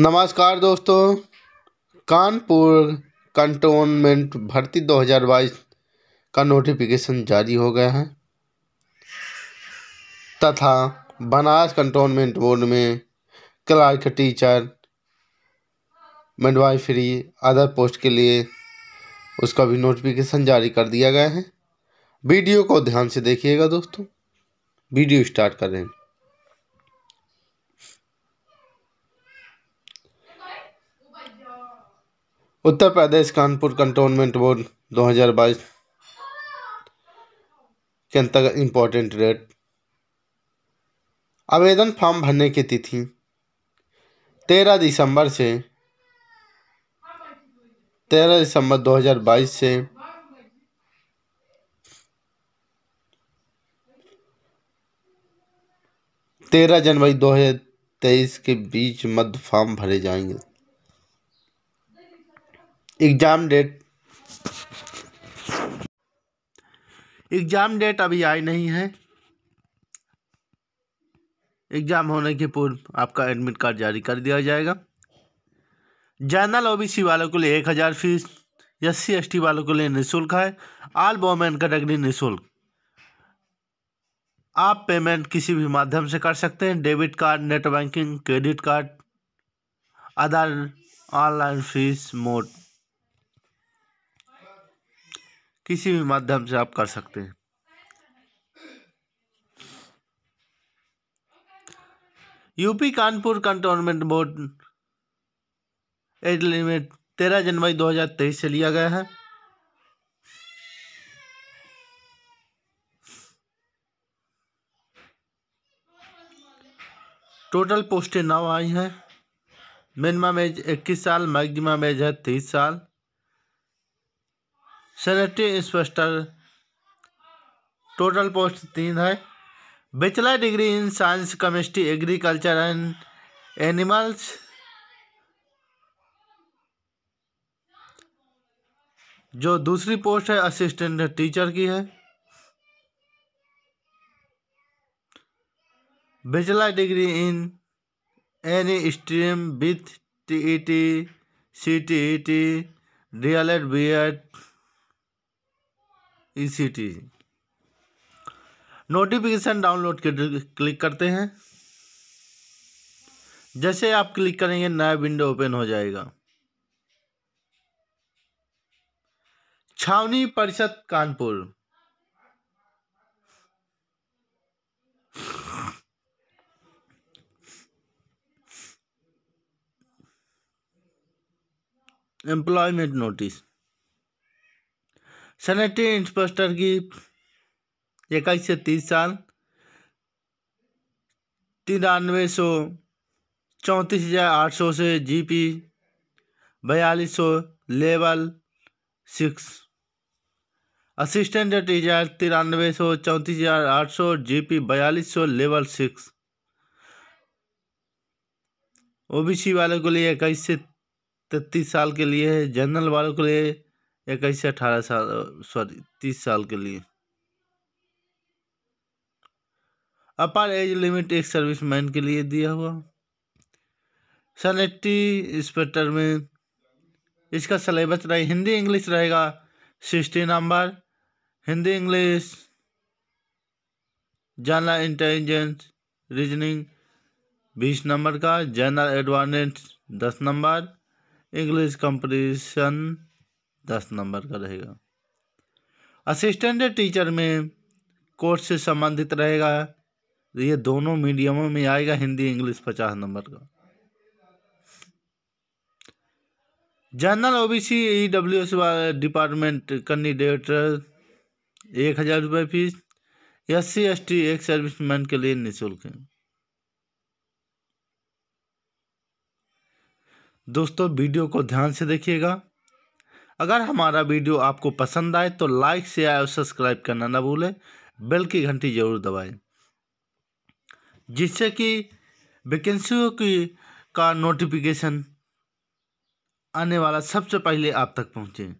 नमस्कार दोस्तों। कानपुर कंटोनमेंट भर्ती 2022 का नोटिफिकेशन जारी हो गया है। तथा बनारस कंटोनमेंट बोर्ड में clerk, teacher midwifery other post के लिए उसका भी नोटिफिकेशन जारी कर दिया गया है। वीडियो को ध्यान से देखिएगा दोस्तों। वीडियो स्टार्ट कर रहे हैं उत्तर प्रदेश कानपुर कंटोनमेंट बोर्ड 2022 के अंतर्गत इम्पोर्टेंट रेट आवेदन फॉर्म भरने की तिथि, तेरह दिसंबर से, तेरह दिसंबर 2022 से। तेरह जनवरी 2023 के बीच मध्य फॉर्म भरे जाएँगे। Exam date. एग्ज़ाम डेट अभी आई नहीं है। एग्ज़ाम होने के पूर्व आपका एडमिट कार्ड जारी कर दिया जाएगा। जनरल ओबीसी वालों के लिए एक हज़ार fees S C S T वालों के लिए निःशुल्क है। ऑल वोमेन कैटेगरी निःशुल्क। आप पेमेंट किसी भी माध्यम से कर सकते हैं। Debit card, net banking, credit card, Aadhaar, online fees mode किसी भी माध्यम से आप कर सकते हैं। UP Kanpur cantonment board age limit तेरह जनवरी 2023 से लिया गया है। टोटल पोस्टें नौ आई हैं। मिनिमम एज इक्कीस साल, मैक्सिमम एज है तीस साल। Sanitary inspector. टोटल पोस्ट तीन है। Bachelor degree in science, chemistry, agriculture and animals. जो दूसरी पोस्ट है, असिस्टेंट टीचर की है। Bachelor degree in any stream with T E T C T E T D L Ed B Ed E C T notification download के click करते हैं। जैसे आप क्लिक करेंगे, नया विंडो ओपन हो जाएगा। छावनी परिषद, Kanpur. Employment notice sanitary inspector की इक्कीस से तीस साल, तिरानवे सौ चौंतीस हज़ार आठ सौ से जीपी, बयालीस सौ लेवल सिक्स। असिस्टेंट टीचर तिरानवे सौ चौंतीस हज़ार आठ सौ जी पी बयालीस सौ लेवल सिक्स। ओबीसी वालों के लिए इक्कीस से तैतीस साल के लिए है जनरल वालों के लिए इक्कीस से अठारह साल, सॉरी, तीस साल के लिए। Upper age limit ex serviceman के लिए दिया हुआ। सैनिटरी इंस्पेक्टर में इसका सिलेबस रहे, हिंदी इंग्लिश रहेगा, sixty number, Hindi English, general intelligence, reasoning बीस नंबर का, जनरल एडवांस दस नंबर, इंग्लिश कंपटीशन दस नंबर का रहेगा। असिस्टेंट टीचर में कोर्स से संबंधित रहेगा। ये दोनों मीडियमों में आएगा, हिंदी इंग्लिश पचास नंबर का। General OBC E W S department candidate एक हज़ार रुपये fees S C S T ex serviceman के लिए निःशुल्क है। दोस्तों, वीडियो को ध्यान से देखिएगा। अगर हमारा वीडियो आपको पसंद आए तो लाइक, शेयर और सब्सक्राइब करना ना भूलें। बेल की घंटी ज़रूर दबाएँ, जिससे कि वैकेंसियों की, का नोटिफिकेशन आने वाला सबसे पहले आप तक पहुँचे।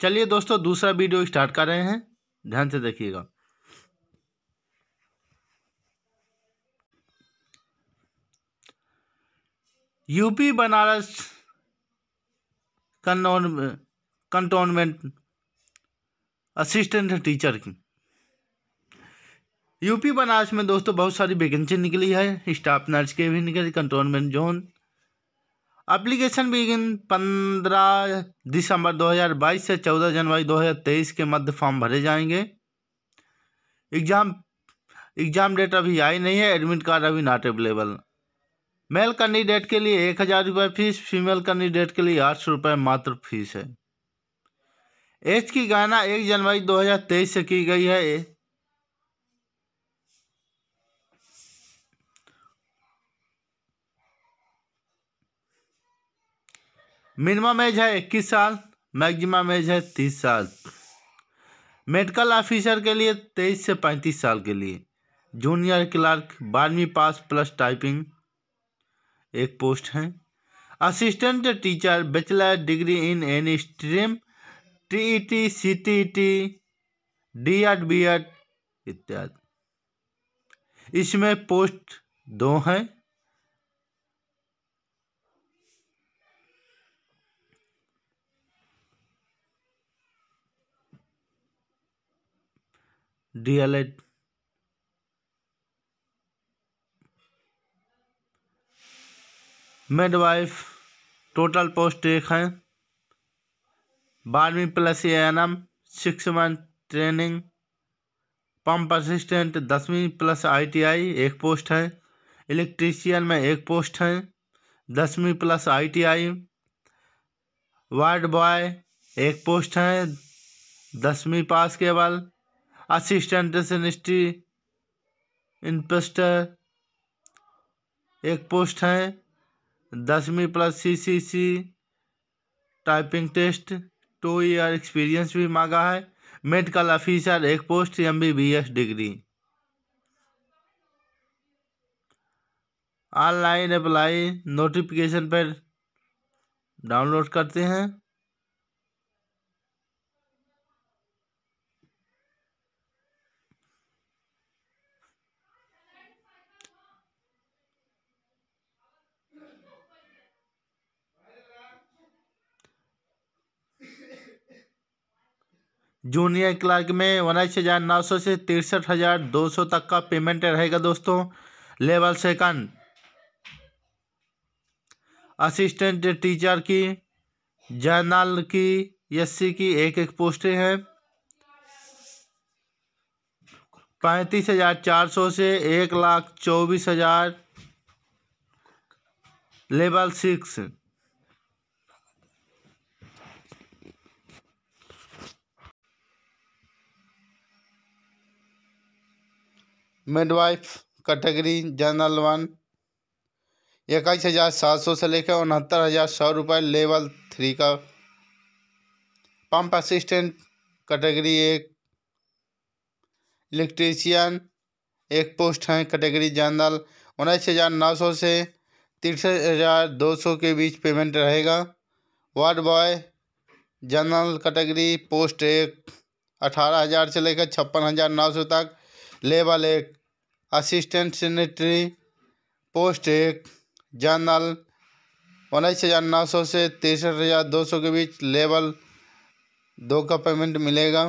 चलिए दोस्तों, दूसरा वीडियो स्टार्ट कर रहे हैं। ध्यान से देखिएगा। UP, Banaras cantonment assistant teacher की। यूपी, बनारस में दोस्तों बहुत सारी वैकेंसी निकली है। स्टाफ नर्स के भी निकली, कंटोनमेंट जोन। एप्लीकेशन बिगिन पंद्रह दिसंबर 2022 से चौदह जनवरी 2023 के मध्य फॉर्म भरे जाएँगे। एग्ज़ाम एग्ज़ाम डेट अभी आई नहीं है, एडमिट कार्ड अभी नॉट अवेलेबल मेल कैंडिडेट के लिए एक हज़ार रुपये फ़ीस फीमेल कैंडिडेट के लिए आठ सौ रुपये मात्र फ़ीस है। एज की गणना एक जनवरी 2023 से की गई है। मिनिमम एज है इक्कीस साल मैक्सिमम एज है तीस साल। मेडिकल ऑफिसर के लिए तेईस से पैंतीस साल के लिए। जूनियर क्लर्क बारहवीं पास प्लस टाइपिंग एक पोस्ट है। Assistant teacher bachelor degree in any stream TE T C TET CTT DEd BEd इत्यादि। इसमें पोस्ट दो हैं। डीएलएड मिडवाइफ टोटल पोस्ट एक है। बारहवीं plus A N M six month training pump assistant दसवीं प्लस आईटीआई एक पोस्ट है। इलेक्ट्रीशियन में एक पोस्ट है। दसवीं प्लस आईटीआई वार्ड बॉय एक पोस्ट है। दसवीं पास केवल असिस्टेंट सेनेस्ट्री इंस्पेक्टर एक पोस्ट है। दसवीं plus C C C typing test two year experience भी मांगा है। मेडिकल ऑफिसर एक post M B B S degree online apply notification पर डाउनलोड करते हैं। जूनियर क्लर्क में उन्नीस हज़ार नौ सौ से तिरसठ हज़ार दो सौ तक का पेमेंट रहेगा दोस्तों। Level second. असिस्टेंट टीचर की, जर्नल की एससी की एक एक पोस्टें हैं। पैंतीस हज़ार चार सौ से एक लाख चौबीस हज़ार। Level six. Midwife category general one इक्कीस हज़ार सात सौ से लेकर उनहत्तर हज़ार सौ रुपये लेवल थ्री का। पंप असिस्टेंट कैटेगरी एक इलेक्ट्रीशियन एक पोस्ट है कैटेगरी जनरल उन्नीस हज़ार नौ सौ से तिरसठ हज़ार दो सौ के बीच पेमेंट रहेगा। Ward boy general category post एक, अठारह हज़ार से लेकर छप्पन हज़ार नौ सौ तक। लेवल एक असिस्टेंट सेनेटरी पोस्ट एक जनरल उन्नीस हज़ार नौ सौ से तिरसठ हज़ार दो सौ के बीच लेवल दो का पेमेंट मिलेगा।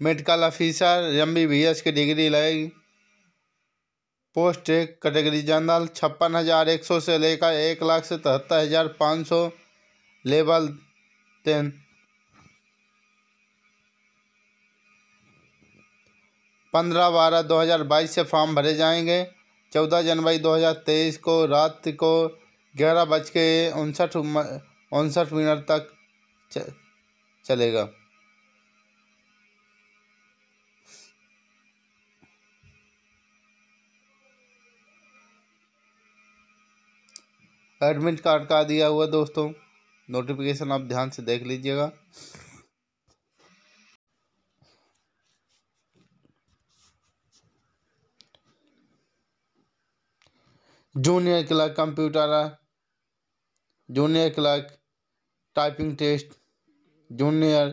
Medical officer M B B S की डिग्री लगेगी। पोस्ट एक कैटेगरी जनरल छप्पन हज़ार एक सौ से लेकर एक लाख से तिहत्तर हज़ार पाँच सौ। लेवल टेन पंद्रह बारह दो हज़ार बाईस से फॉर्म भरे जाएँगे। चौदह जनवरी दो हज़ार तेईस को रात को ग्यारह बज के उनसठ उनसठ मिनट तक चलेगा। एडमिट कार्ड का दिया हुआ दोस्तों। नोटिफिकेशन आप ध्यान से देख लीजिएगा। Junior clerk computer junior clerk typing test junior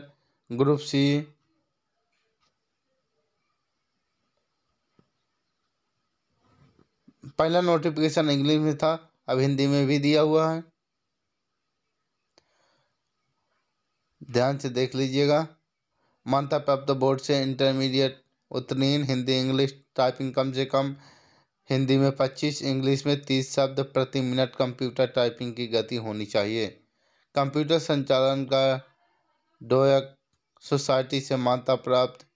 group C पहला नोटिफिकेशन इंग्लिश में था, अब हिंदी में भी दिया हुआ है। ध्यान से देख लीजिएगा। मान्यता प्राप्त बोर्ड से इंटरमीडिएट उत्तीर्ण, हिंदी इंग्लिश टाइपिंग कम से कम, हिंदी में पच्चीस इंग्लिश में तीस शब्द प्रति मिनट कंप्यूटर टाइपिंग की गति होनी चाहिए। कंप्यूटर संचालन का डोयक सोसाइटी से मान्यता प्राप्त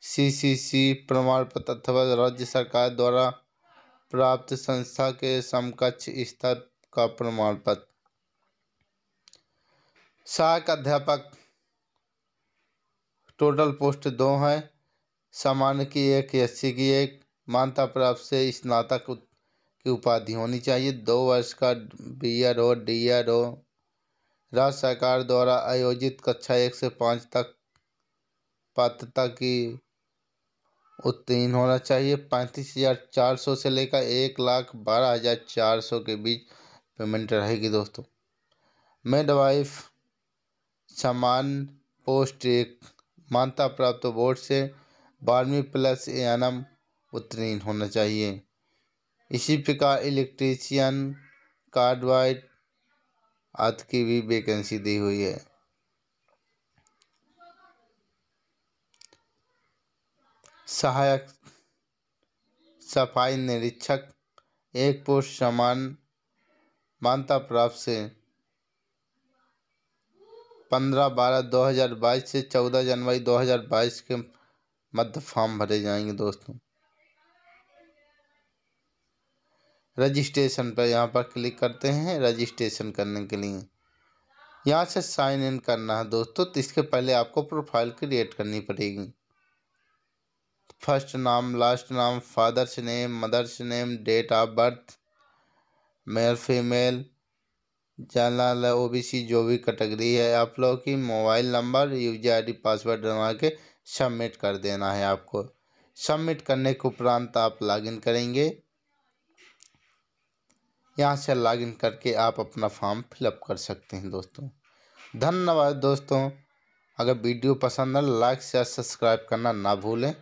सीसीसी प्रमाण पत्र अथवा राज्य सरकार द्वारा प्राप्त संस्था के समकक्ष स्तर का प्रमाण पत्र। सहायक अध्यापक। टोटल पोस्ट दो हैं। सामान्य की एक एस की एक। मान्यता प्राप्त से स्नातक की उपाधि होनी चाहिए। दो वर्ष का बी एड हो डी एड हो। राज्य सरकार द्वारा आयोजित कक्षा एक से पाँच तक पात्रता की उत्तीर्ण होना चाहिए। पैंतीस हज़ार चार सौ से लेकर एक लाख बारह हज़ार चार सौ के बीच पेमेंट रहेगी दोस्तों। मेडवाइफ समान पोस्ट एक मान्यता प्राप्त बोर्ड से बारहवीं प्लस एन उत्तीर्ण होना चाहिए। इसी प्रकार इलेक्ट्रीशियन कार्डवाइट आदि की भी वैकेंसी दी हुई है। सहायक सफ़ाई निरीक्षक एक पोस्ट समान मान्यता प्राप्त से पंद्रह बारह दो हज़ार बाईस से चौदह जनवरी दो हज़ार बाईस के मध्य फॉर्म भरे जाएँगे दोस्तों। रजिस्ट्रेशन पर यहाँ पर क्लिक करते हैं, रजिस्ट्रेशन करने के लिए। यहाँ से साइन इन करना है दोस्तों तो इसके पहले आपको प्रोफ़ाइल क्रिएट करनी पड़ेगी। फ़र्स्ट नाम, लास्ट नाम, father's name, mother's name, date of birth, male, female general O B C जो भी कैटेगरी है, आप लोग की mobile number user I D password बनवा के सबमिट कर देना है आपको। सबमिट करने के उपरांत आप लॉगिन करेंगे। यहाँ से लॉगिन करके आप अपना फॉर्म फिलअप कर सकते हैं दोस्तों। धन्यवाद दोस्तों। अगर वीडियो पसंद है लाइक शेयर सब्सक्राइब करना ना भूलें।